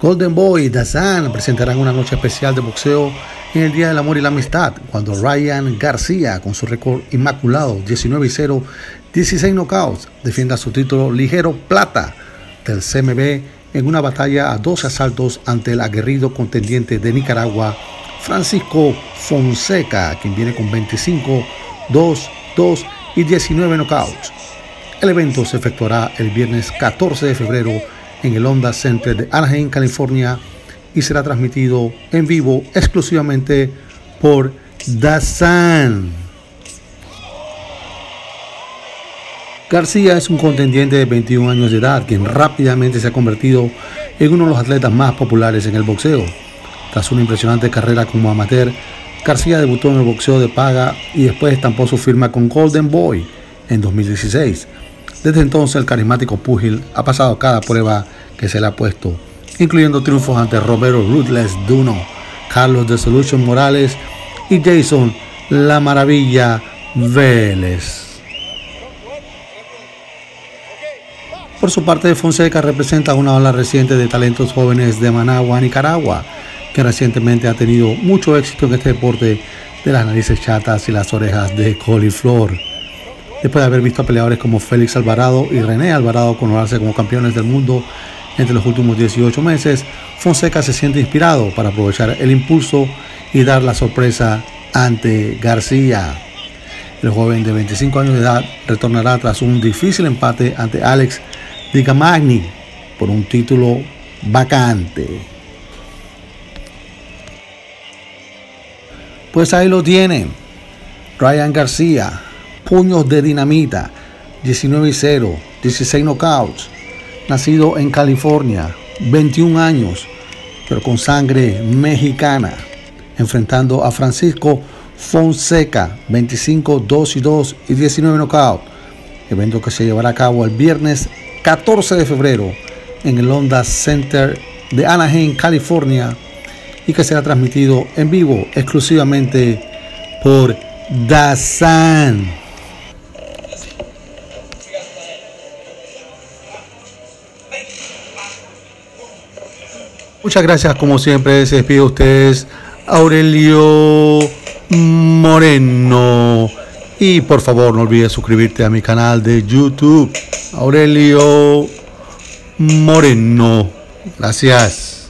Golden Boy y Dazan presentarán una noche especial de boxeo en el Día del Amor y la Amistad, cuando Ryan García, con su récord inmaculado 19 y 0, 16 knockouts, defienda su título ligero plata del CMB en una batalla a 12 asaltos ante el aguerrido contendiente de Nicaragua, Francisco Fonseca, quien viene con 25, 2, 2 y 19 knockouts. El evento se efectuará el viernes 14 de febrero en el Honda Center de Anaheim, California, y será transmitido en vivo exclusivamente por DAZN. García es un contendiente de 21 años de edad quien rápidamente se ha convertido en uno de los atletas más populares en el boxeo. Tras una impresionante carrera como amateur, García debutó en el boxeo de paga y después estampó su firma con Golden Boy en 2016 desde entonces el carismático púgil ha pasado cada prueba que se le ha puesto, incluyendo triunfos ante Roberto Ruthless Duno, Carlos de Solution Morales y Jason La Maravilla Vélez. Por su parte, Fonseca representa una ola reciente de talentos jóvenes de Managua, Nicaragua, que recientemente ha tenido mucho éxito en este deporte de las narices chatas y las orejas de coliflor después de haber visto a peleadores como Félix Alvarado y René Alvarado coronarse como campeones del mundo entre los últimos 18 meses, Fonseca se siente inspirado para aprovechar el impulso y dar la sorpresa ante García. El joven de 25 años de edad retornará tras un difícil empate ante Alex Dicamagni por un título vacante. Pues ahí lo tienen. Ryan García, puños de dinamita, 19 y 0, 16 knockouts. Nacido en California, 21 años, pero con sangre mexicana. Enfrentando a Francisco Fonseca, 25, 2 y 2 y 19 knockouts. Evento que se llevará a cabo el viernes 14 de febrero en el Honda Center de Anaheim, California, y que será transmitido en vivo exclusivamente por DAZN. Muchas gracias, como siempre, se despide ustedes Aurelio Moreno. Y por favor, no olvides suscribirte a mi canal de YouTube, Aurelio Moreno. Gracias.